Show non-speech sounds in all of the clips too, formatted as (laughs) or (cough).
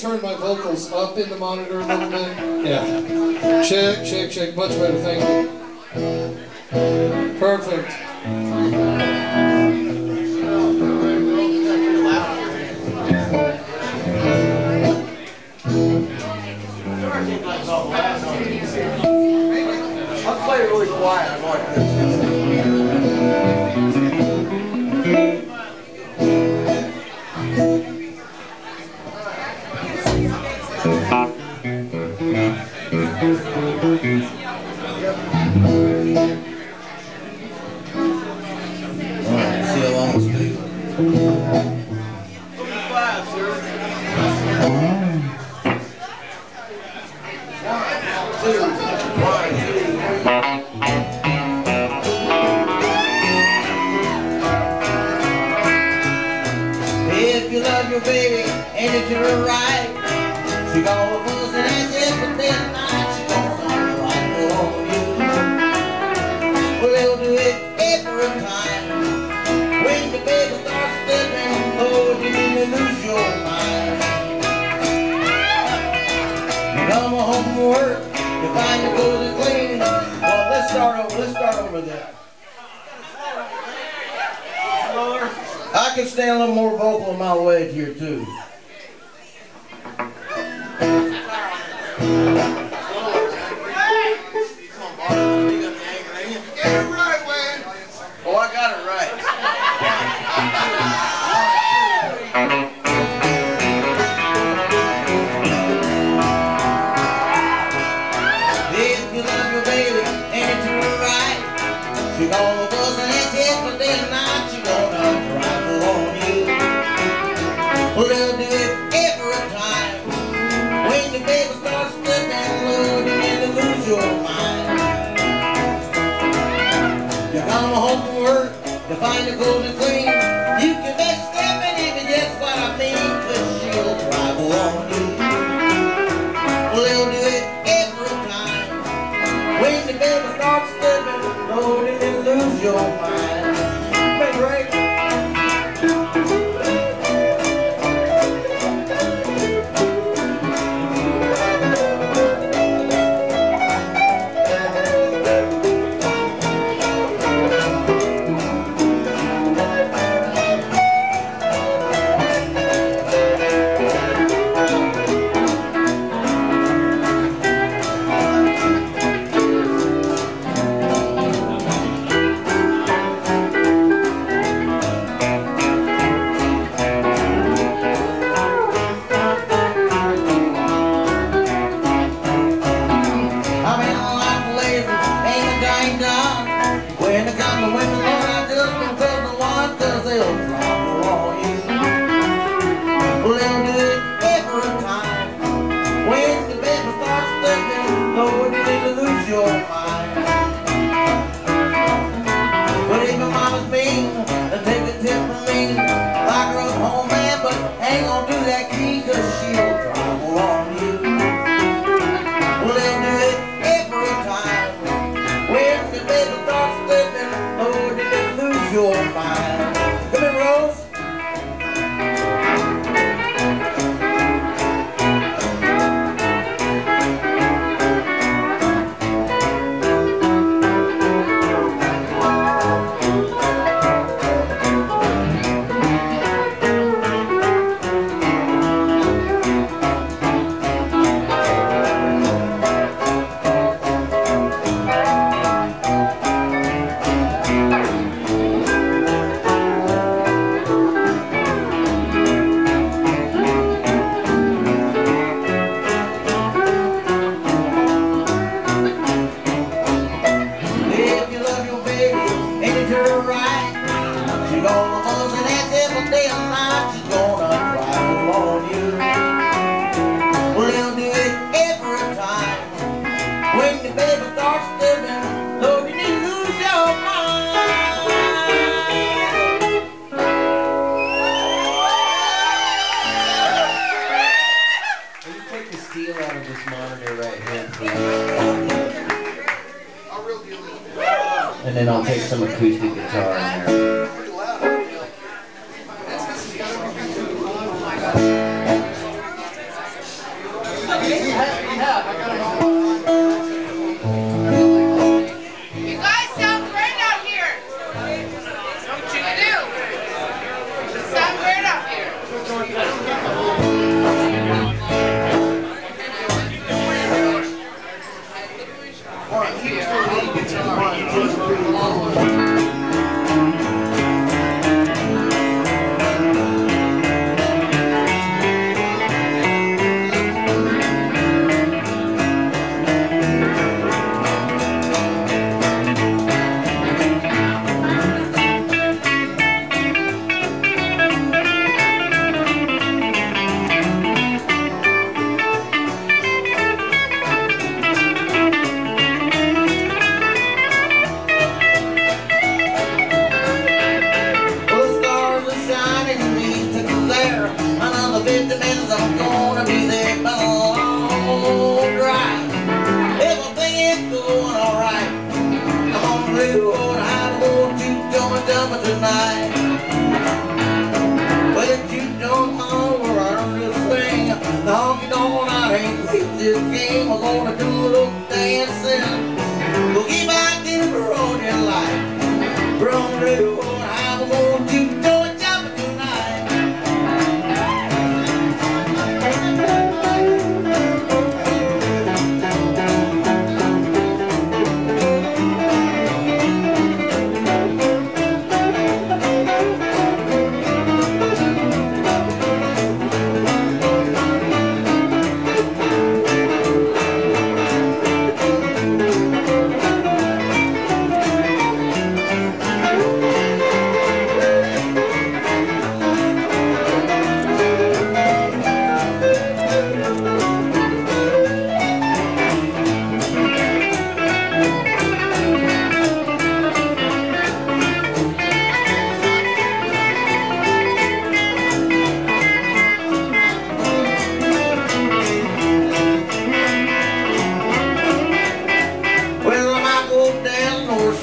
turn my vocals up in the monitor a little bit. Yeah. Check, check, check. Much better. Thank you. Perfect. I'll play really quiet. start over. Let's start over there. I can stand a little more vocal in my way here too. gonna clean.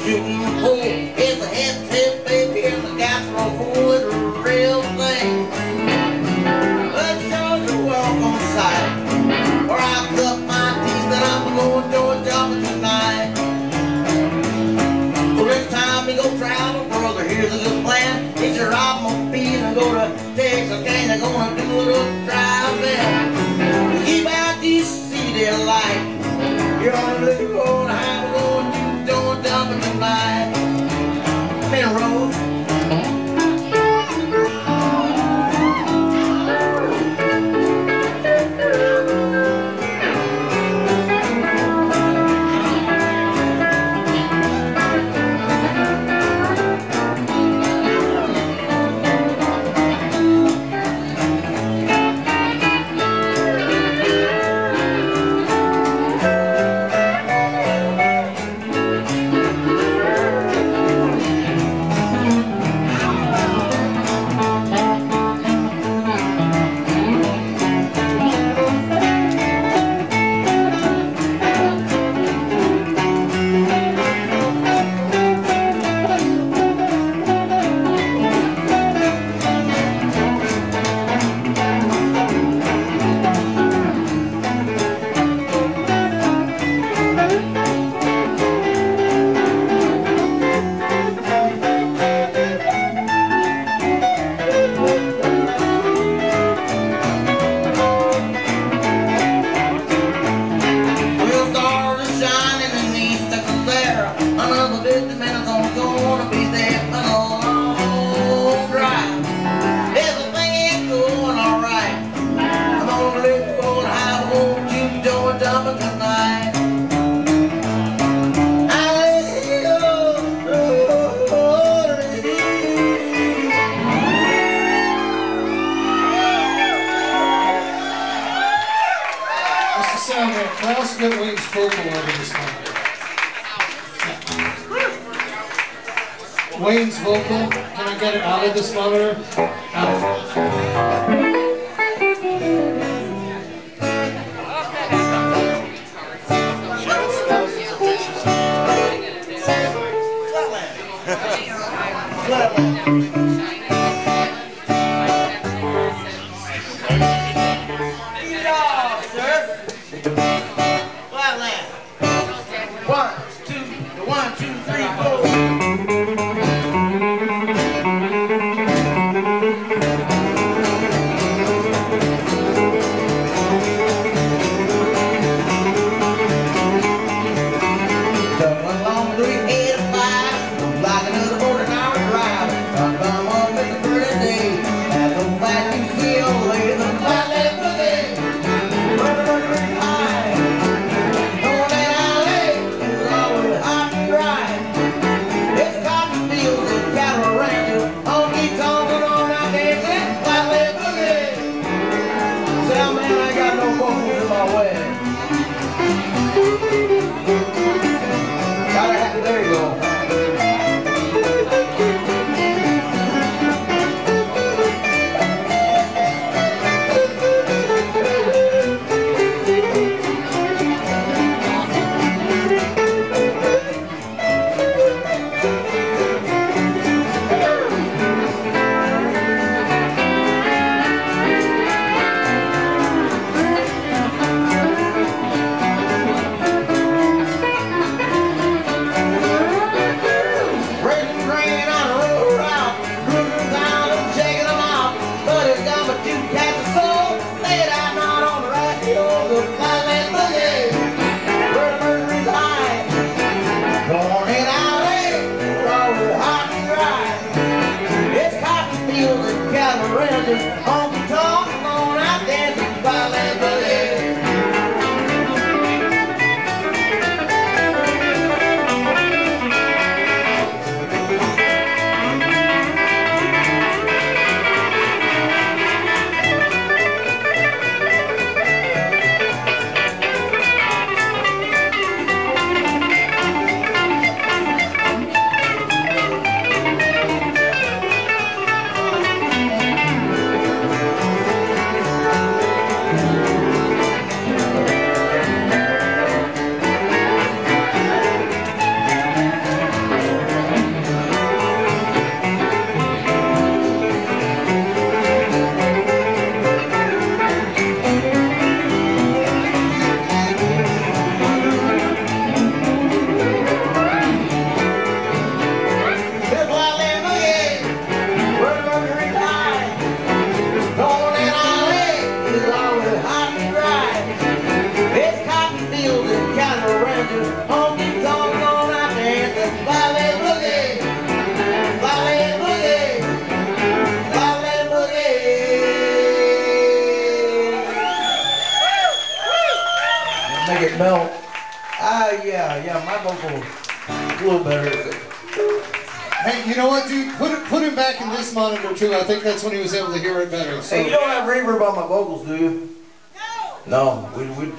Down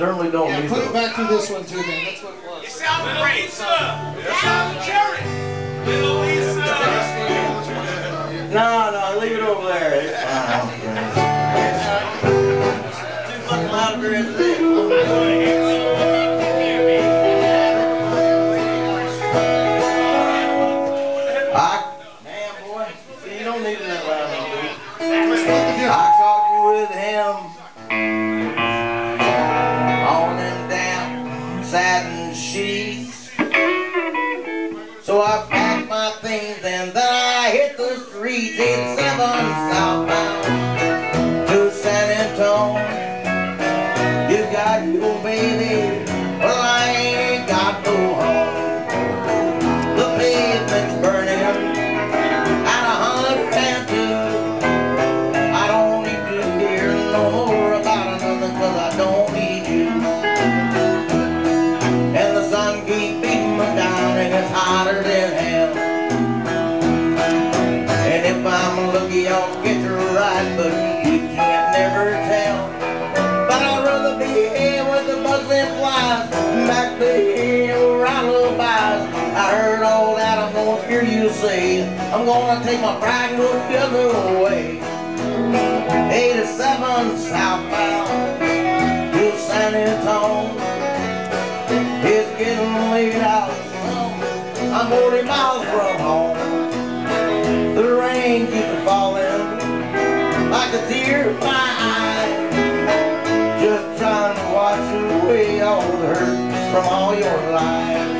certainly don't yeah, need put it back to this one too, man. That's what it was. It Little great. Lisa. Alan Jerry. Little Lisa. No, no, leave it over there. It's fine. Too fucking loud for everything. (laughs) take my pride go the other way. 87 southbound to San Antonio. It's getting late out. I'm 40 miles from home. The rain keeps falling like a tear in my eye. Just trying to wash away all the hurt from all your life.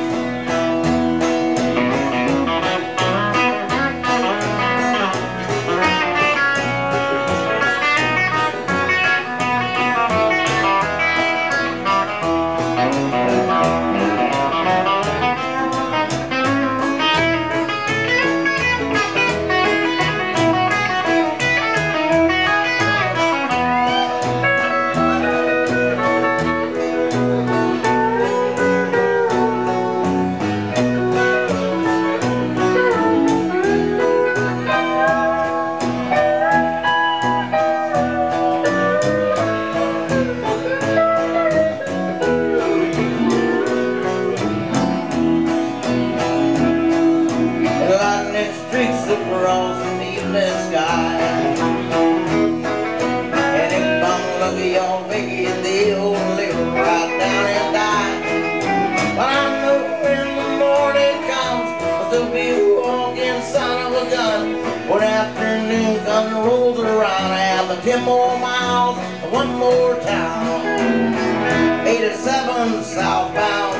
southbound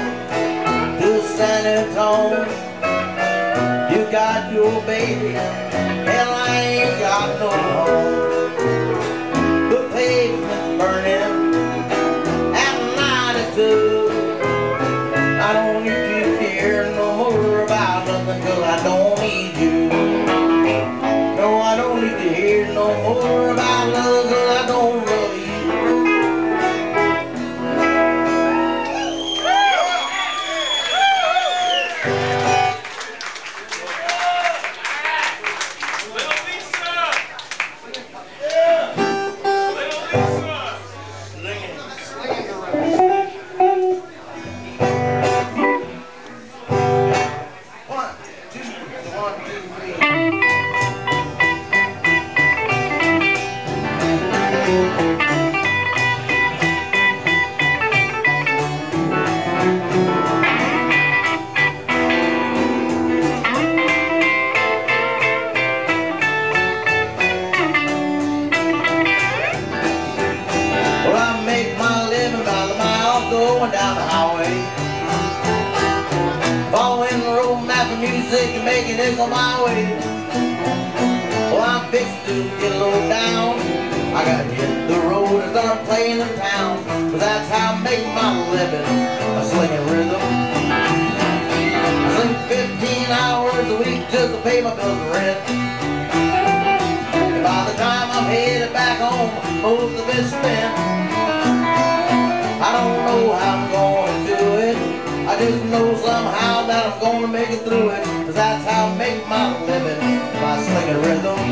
to San Antonio. You got your baby. down. But that's how I make my living, a slinging rhythm. I sleep 15 hours a week just to pay my bills and rent. And by the time I'm headed back home, most of it's spent. I don't know how I'm going to do it. I just know somehow that I'm going to make it through it. Cause that's how I make my living, By slinging rhythm.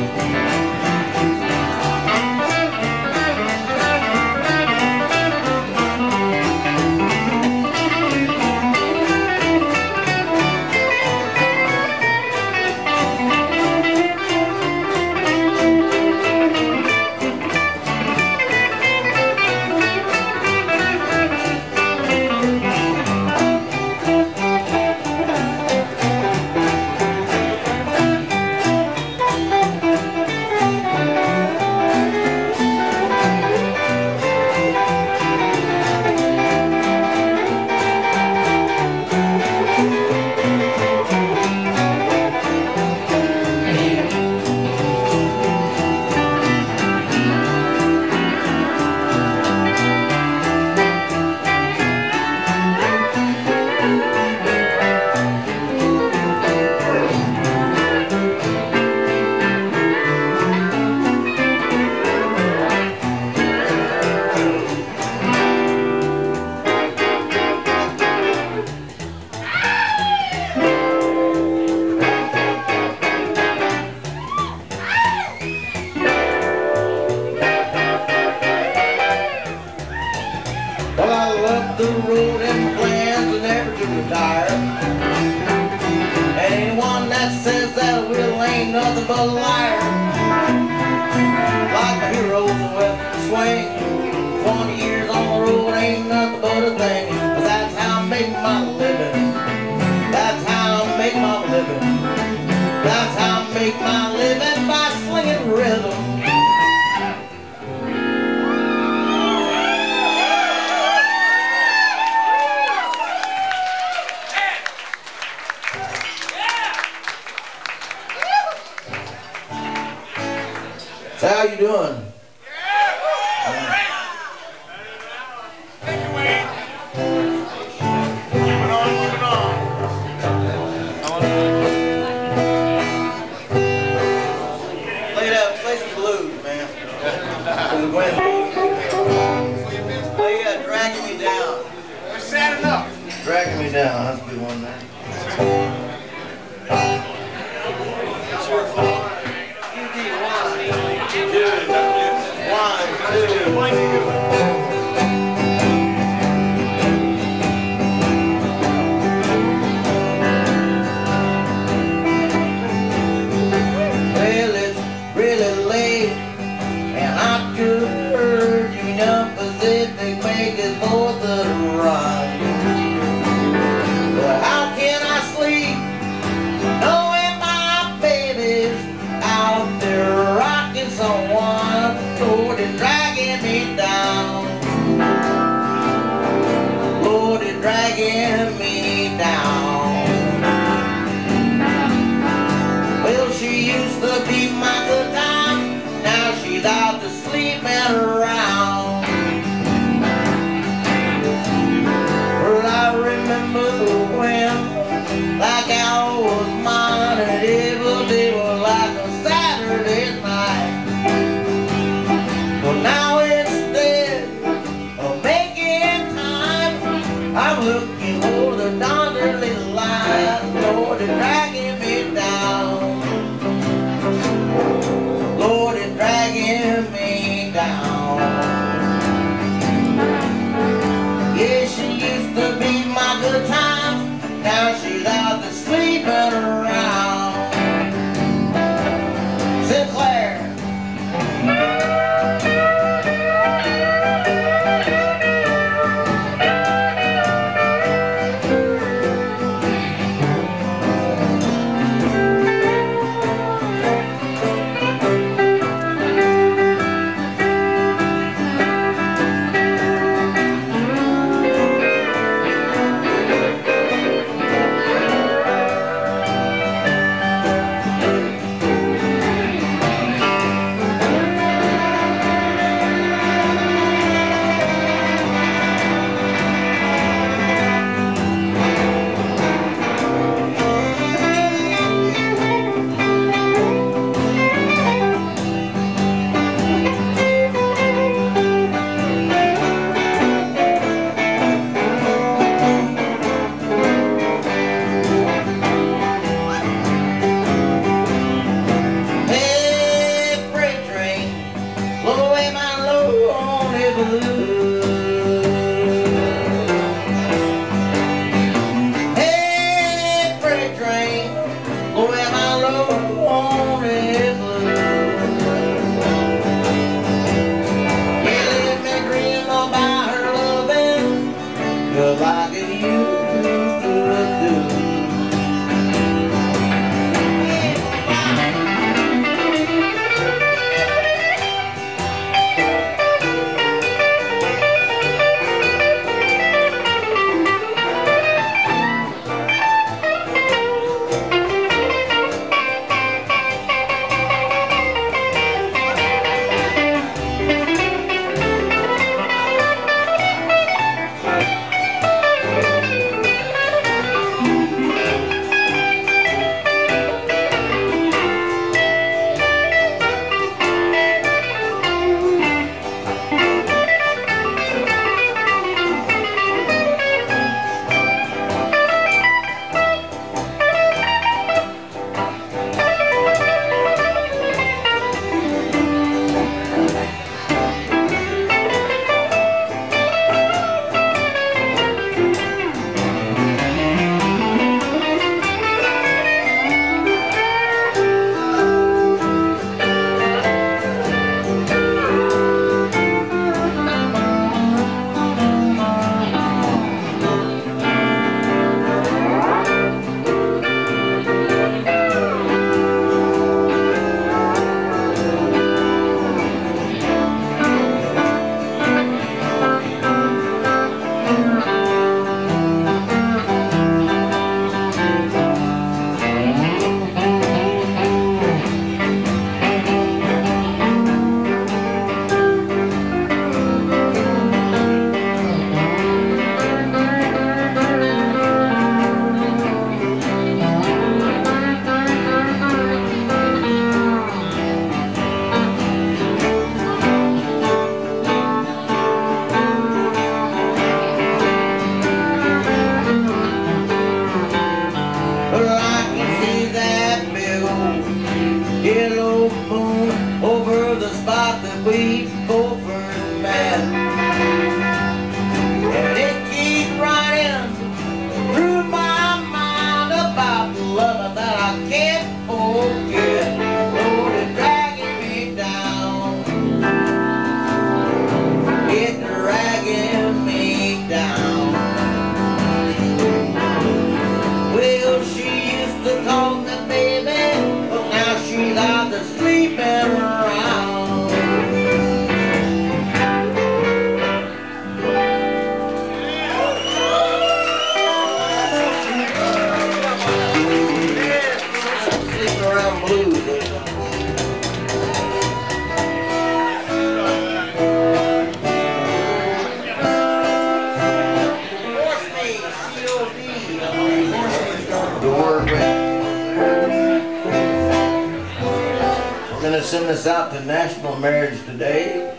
Day,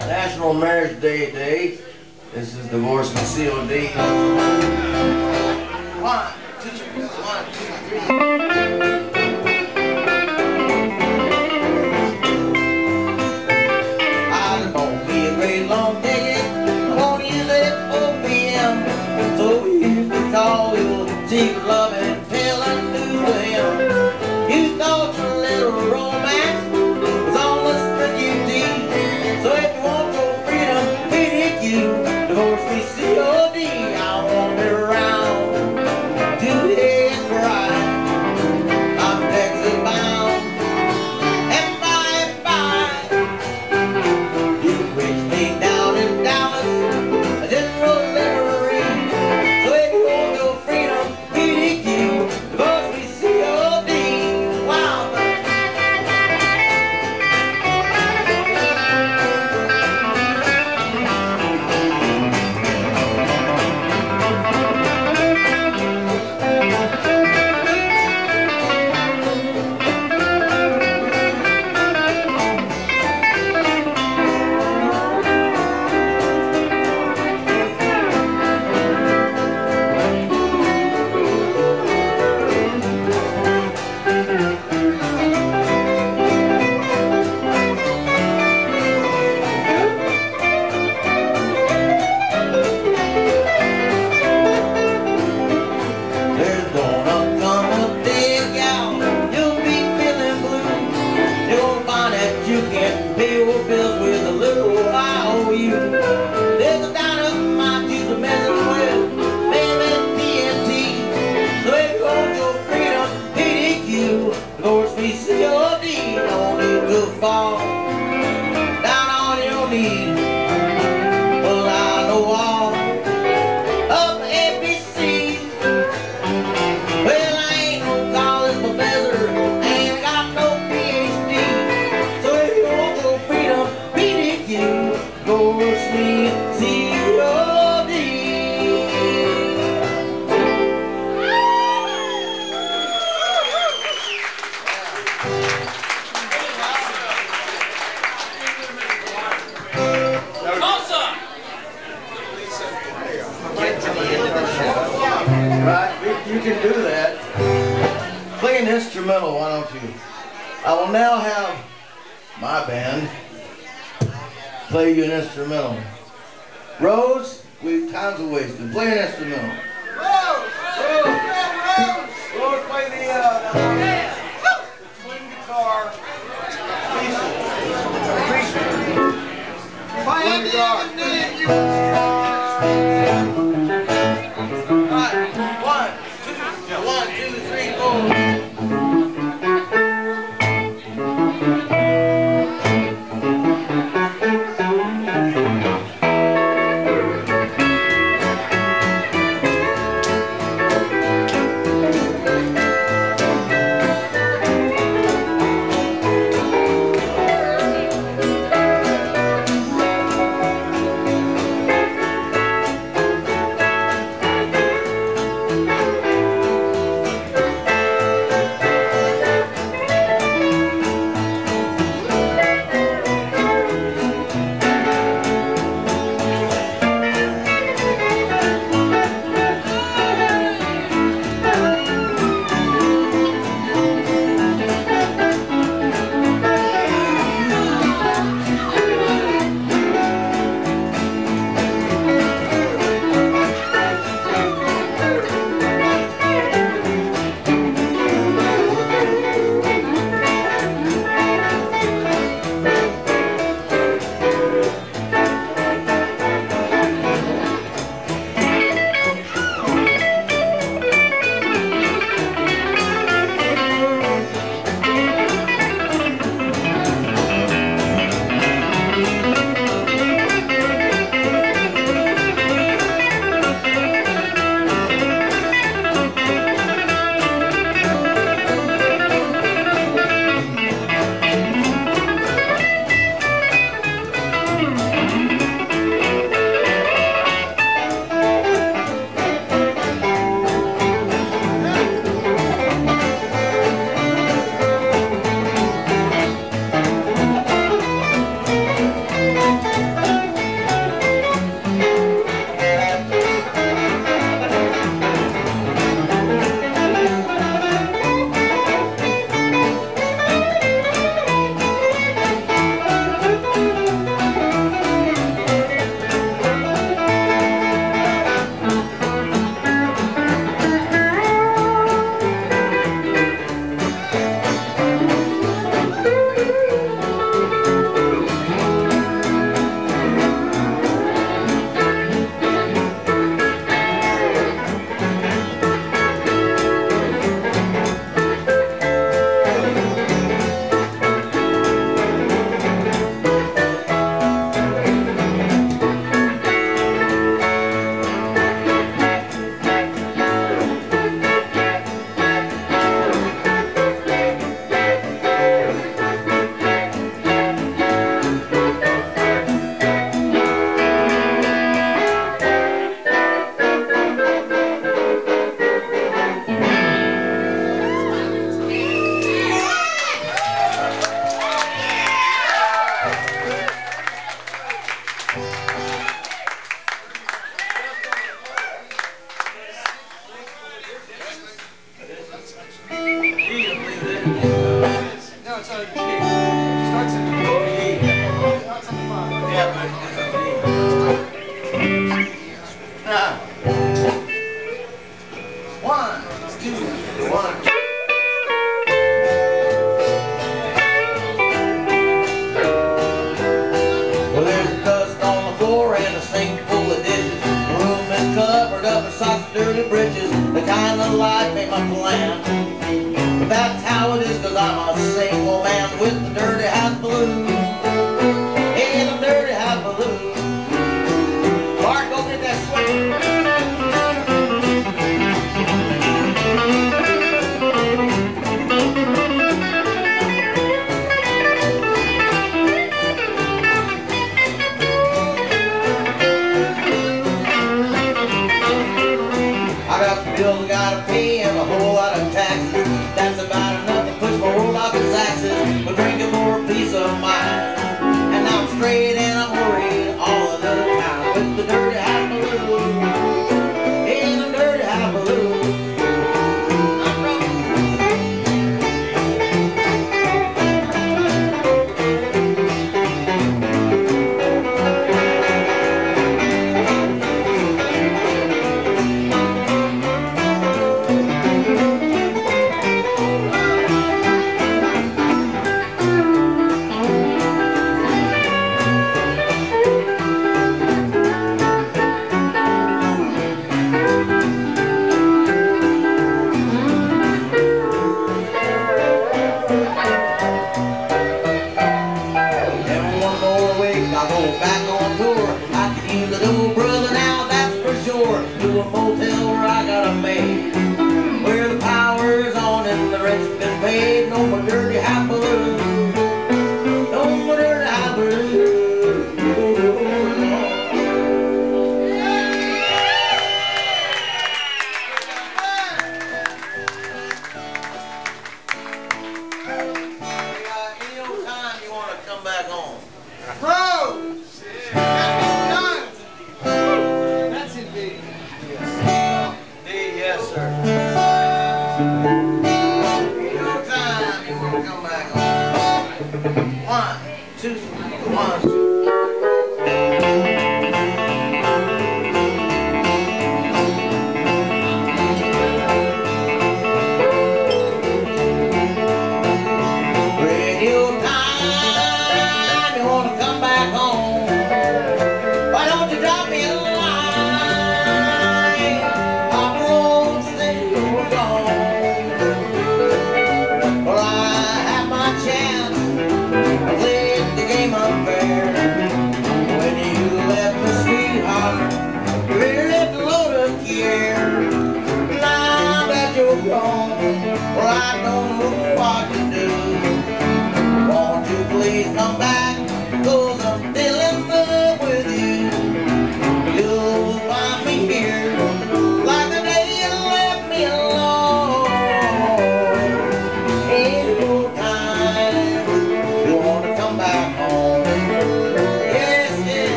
National Marriage Day Day. This is Divorce and COD. One, two, one, two, three. One, two, one, two.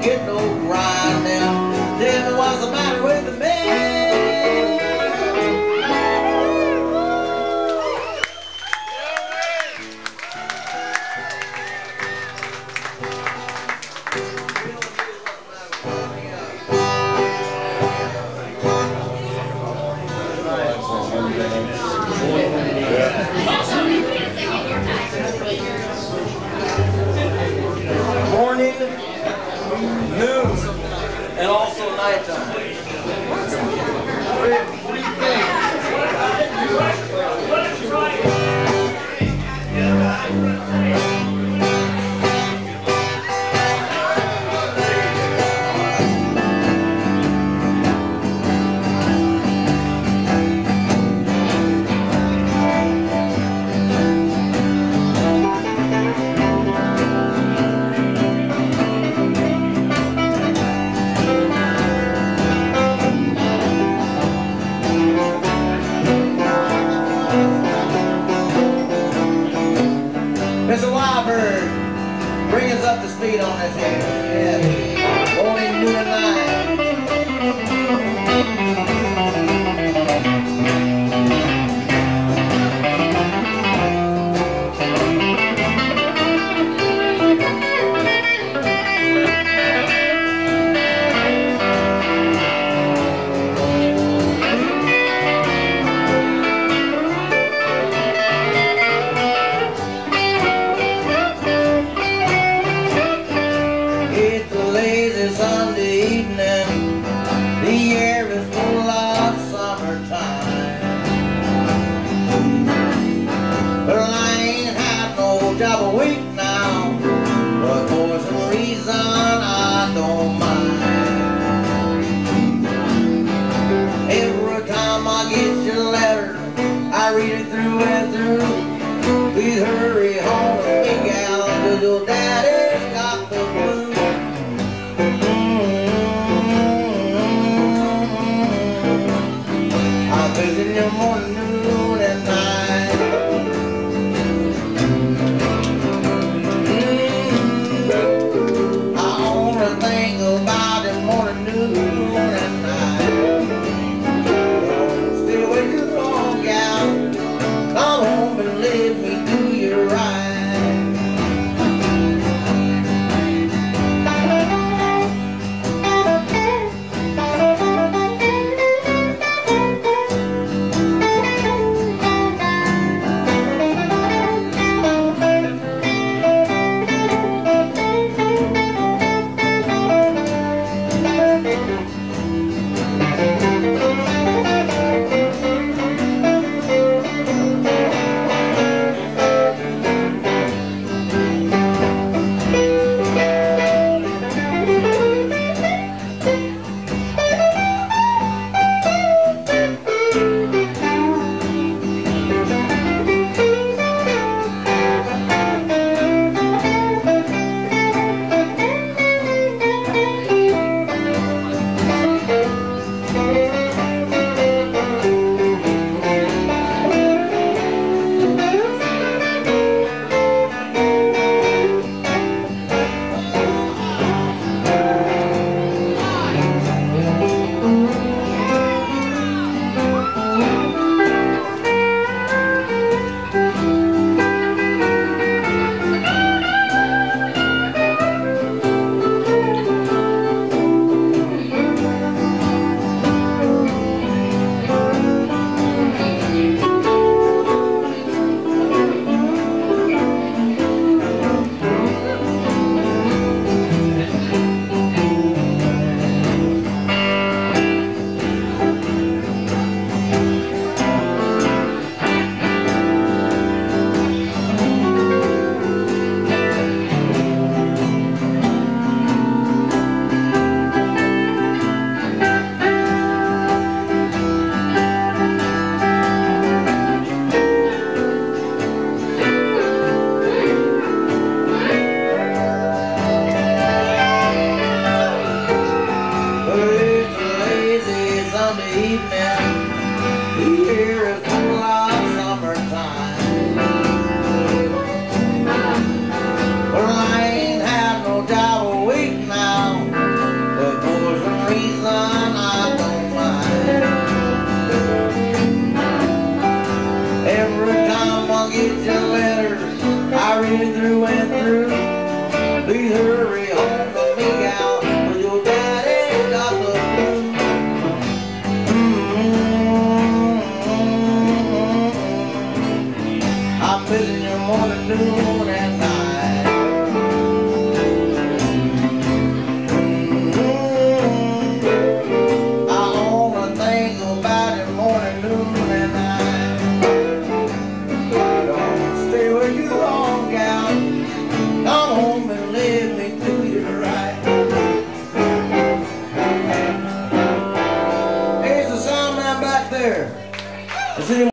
Get no